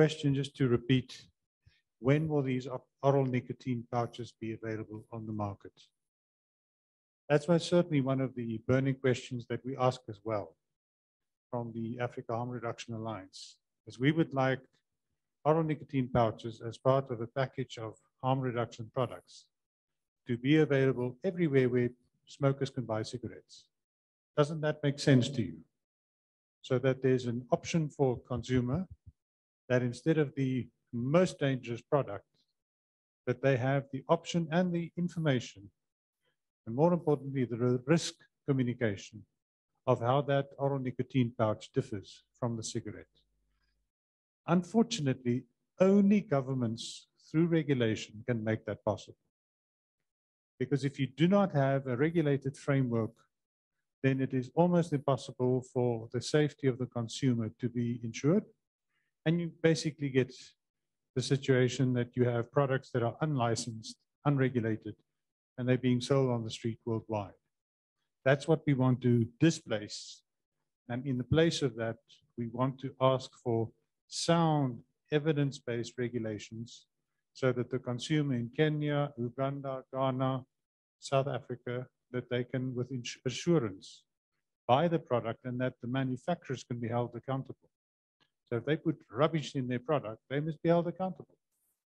question, just to repeat, when will these oral nicotine pouches be available on the market? That's certainly one of the burning questions that we ask as well from the Africa Harm Reduction Alliance, is we would like oral nicotine pouches as part of a package of harm reduction products to be available everywhere where smokers can buy cigarettes. Doesn't that make sense to you? So that there's an option for consumer that instead of the most dangerous product, that they have the option and the information, and more importantly, the risk communication of how that oral nicotine pouch differs from the cigarette. Unfortunately, only governments through regulation can make that possible. Because if you do not have a regulated framework, then it is almost impossible for the safety of the consumer to be ensured. And you basically get the situation that you have products that are unlicensed, unregulated, and they're being sold on the street worldwide. That's what we want to displace. And in the place of that, we want to ask for sound evidence-based regulations so that the consumer in Kenya, Uganda, Ghana, South Africa, that they can with assurance buy the product and that the manufacturers can be held accountable. So if they put rubbish in their product, they must be held accountable.